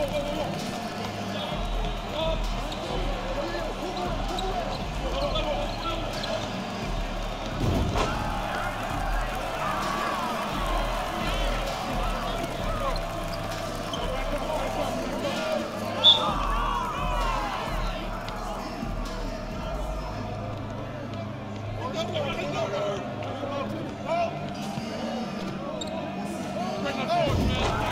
Oh, man.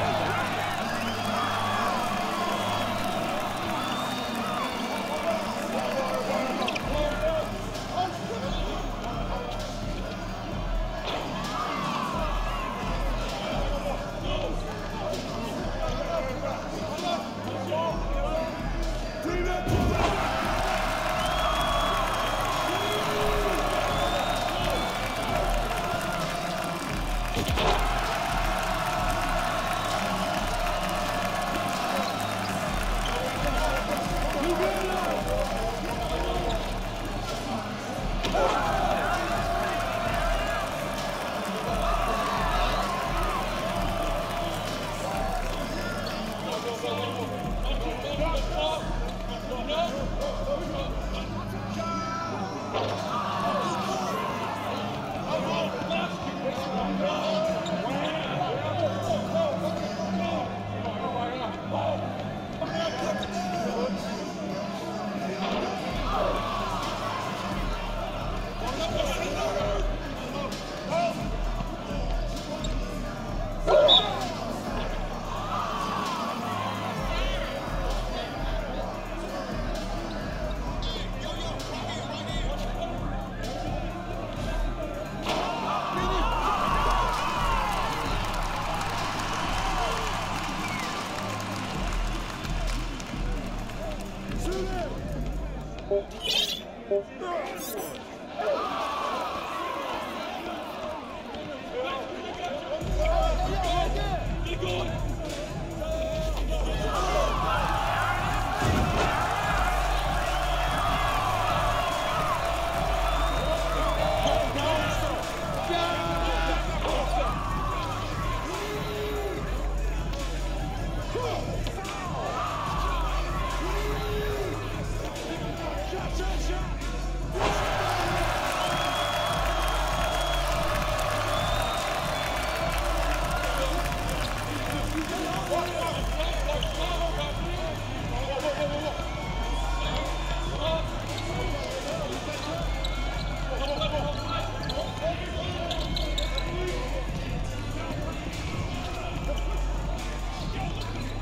Oh.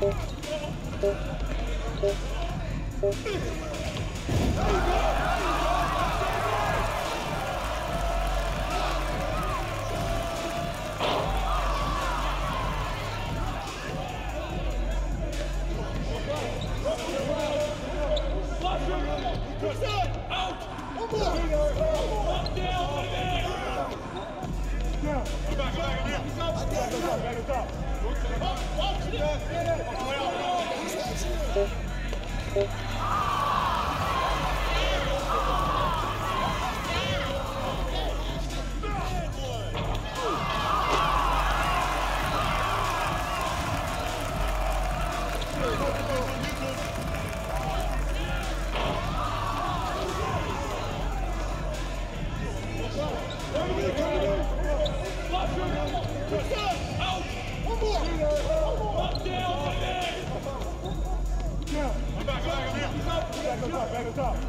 There you. Oh, Go.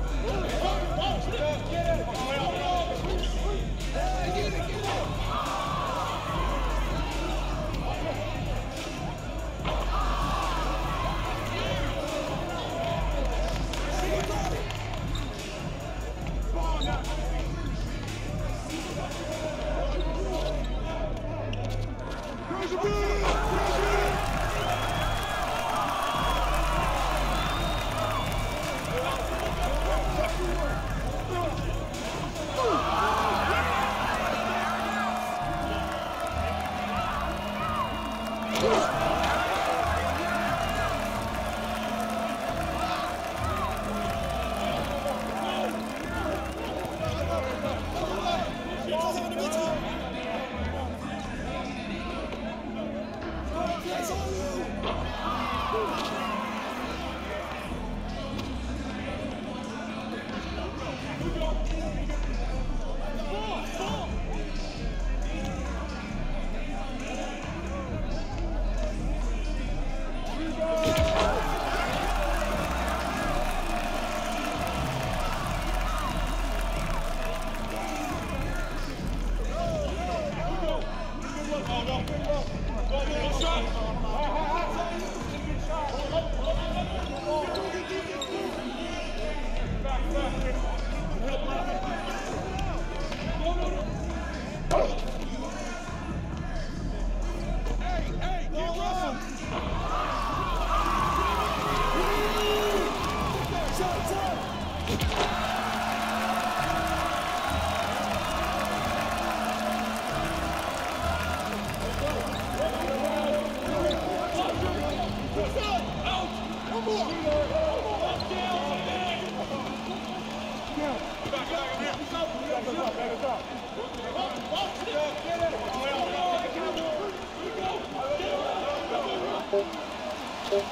Thank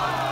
you.